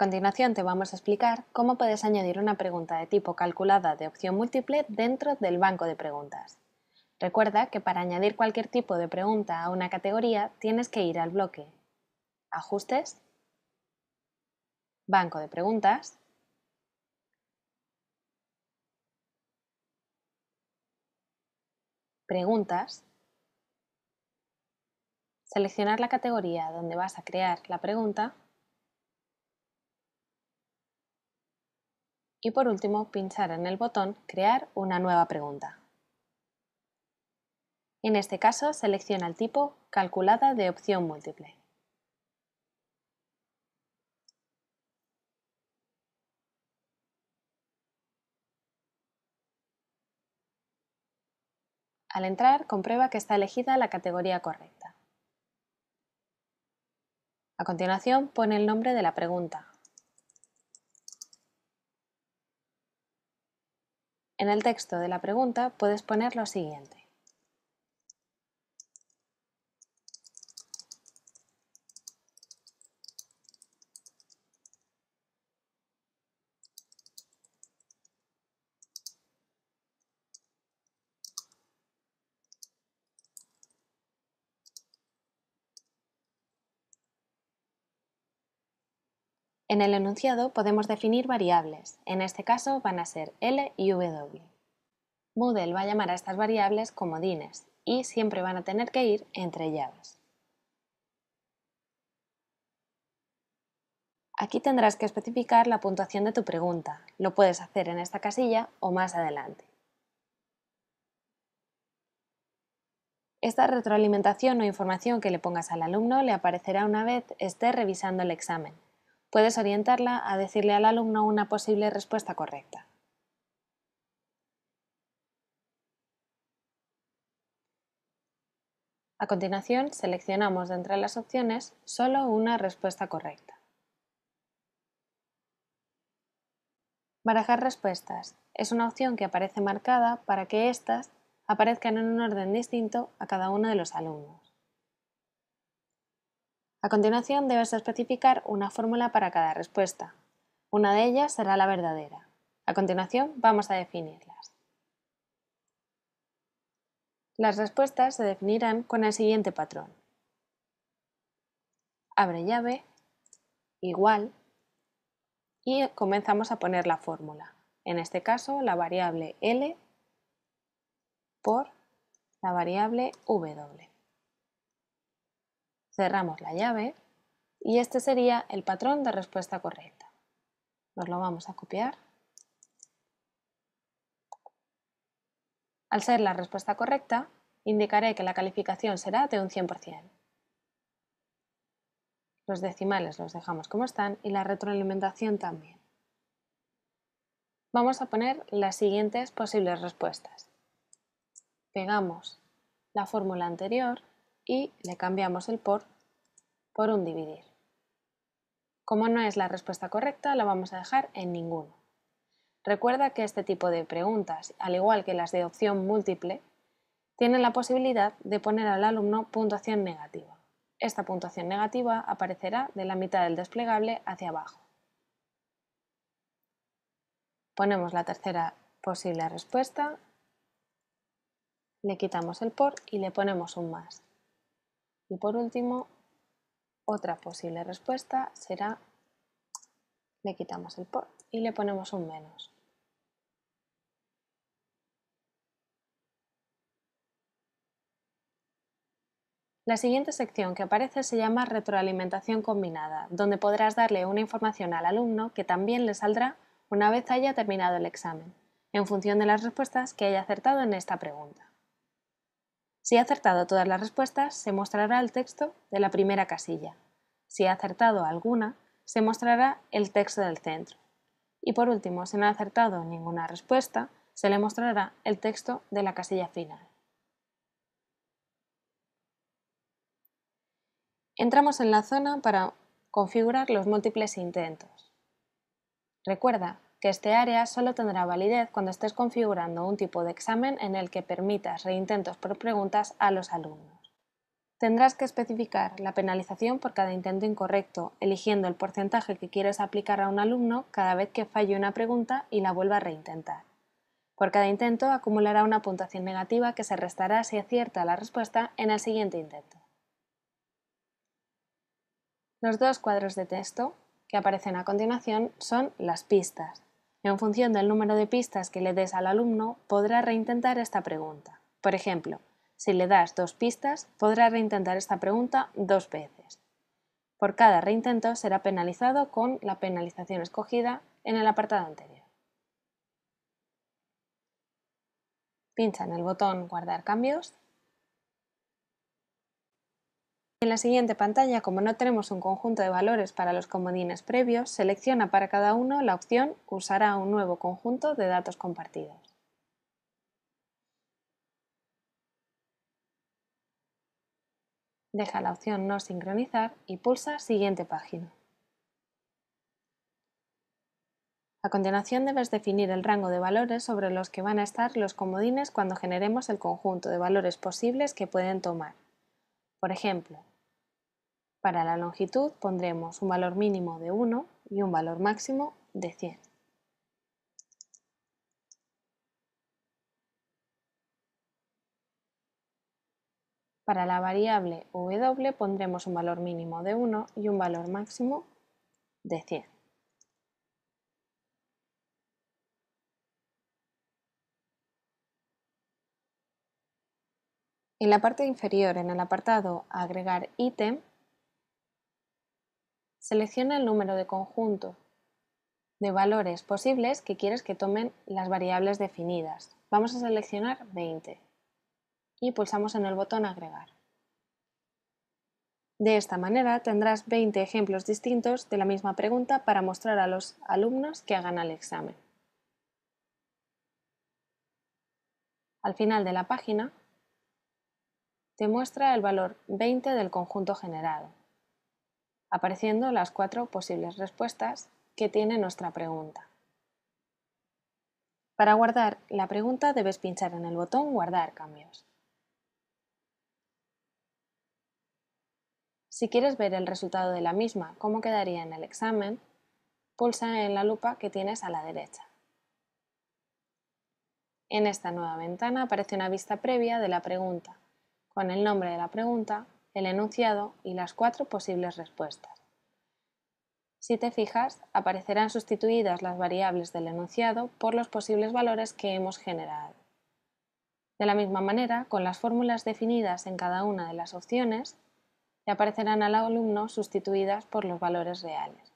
continuación te vamos a explicar cómo puedes añadir una pregunta de tipo calculada de opción múltiple dentro del banco de preguntas. Recuerda que para añadir cualquier tipo de pregunta a una categoría tienes que ir al bloque Ajustes, Banco de preguntas, Preguntas, seleccionar la categoría donde vas a crear la pregunta y por último pinchar en el botón Crear una nueva pregunta. En este caso selecciona el tipo Calculada de opción múltiple. Al entrar, comprueba que está elegida la categoría correcta. A continuación, pone el nombre de la pregunta, En el texto de la pregunta puedes poner lo siguiente. En el enunciado podemos definir variables, en este caso van a ser L y W. Moodle va a llamar a estas variables comodines y siempre van a tener que ir entre llaves. Aquí tendrás que especificar la puntuación de tu pregunta. Lo puedes hacer en esta casilla o más adelante. Esta retroalimentación o información que le pongas al alumno le aparecerá una vez esté revisando el examen, puedes orientarla a decirle al alumno una posible respuesta correcta. A continuación, seleccionamos de entre las opciones solo una respuesta correcta. Barajar respuestas es una opción que aparece marcada para que éstas aparezcan en un orden distinto a cada uno de los alumnos. A continuación debes especificar una fórmula para cada respuesta. Una de ellas será la verdadera. A continuación vamos a definirlas. Las respuestas se definirán con el siguiente patrón. Abre llave, igual, y comenzamos a poner la fórmula. En este caso, la variable L por la variable W cerramos la llave y este sería el patrón de respuesta correcta. Nos lo vamos a copiar. Al ser la respuesta correcta, indicaré que la calificación será de un 100%. Los decimales los dejamos como están y la retroalimentación también. Vamos a poner las siguientes posibles respuestas. Pegamos la fórmula anterior y le cambiamos el por por un dividir. Como no es la respuesta correcta, la vamos a dejar en ninguno. Recuerda que este tipo de preguntas, al igual que las de opción múltiple, tienen la posibilidad de poner al alumno puntuación negativa. Esta puntuación negativa aparecerá de la mitad del desplegable hacia abajo. Ponemos la tercera posible respuesta, le quitamos el por y le ponemos un más. Y por último, otra posible respuesta será, le quitamos el por y le ponemos un menos. La siguiente sección que aparece se llama retroalimentación combinada, donde podrás darle una información al alumno que también le saldrá una vez haya terminado el examen, en función de las respuestas que haya acertado en esta pregunta. Si ha acertado todas las respuestas, se mostrará el texto de la primera casilla. Si ha acertado alguna, se mostrará el texto del centro. Y por último, si no ha acertado ninguna respuesta, se le mostrará el texto de la casilla final. Entramos en la zona para configurar los múltiples intentos. Recuerda que este área solo tendrá validez cuando estés configurando un tipo de examen en el que permitas reintentos por preguntas a los alumnos. Tendrás que especificar la penalización por cada intento incorrecto, eligiendo el porcentaje que quieres aplicar a un alumno cada vez que falle una pregunta y la vuelva a reintentar. Por cada intento acumulará una puntuación negativa que se restará si acierta la respuesta en el siguiente intento. Los dos cuadros de texto que aparecen a continuación son las pistas. En función del número de pistas que le des al alumno, podrá reintentar esta pregunta. Por ejemplo, si le das dos pistas, podrá reintentar esta pregunta dos veces. Por cada reintento será penalizado con la penalización escogida en el apartado anterior. Pincha en el botón Guardar cambios. En la siguiente pantalla, como no tenemos un conjunto de valores para los comodines previos, selecciona para cada uno la opción Usará un nuevo conjunto de datos compartidos. Deja la opción No sincronizar y pulsa Siguiente página. A continuación debes definir el rango de valores sobre los que van a estar los comodines cuando generemos el conjunto de valores posibles que pueden tomar. Por ejemplo, para la longitud pondremos un valor mínimo de 1 y un valor máximo de 100. Para la variable w pondremos un valor mínimo de 1 y un valor máximo de 100. En la parte inferior, en el apartado Agregar ítem, selecciona el número de conjunto de valores posibles que quieres que tomen las variables definidas. Vamos a seleccionar 20 y pulsamos en el botón Agregar. De esta manera tendrás 20 ejemplos distintos de la misma pregunta para mostrar a los alumnos que hagan el examen. Al final de la página te muestra el valor 20 del conjunto generado, apareciendo las cuatro posibles respuestas que tiene nuestra pregunta. Para guardar la pregunta debes pinchar en el botón Guardar cambios. Si quieres ver el resultado de la misma, cómo quedaría en el examen, pulsa en la lupa que tienes a la derecha. En esta nueva ventana aparece una vista previa de la pregunta, con el nombre de la pregunta, el enunciado y las cuatro posibles respuestas. Si te fijas, aparecerán sustituidas las variables del enunciado por los posibles valores que hemos generado. De la misma manera, con las fórmulas definidas en cada una de las opciones, aparecerán al alumno sustituidas por los valores reales.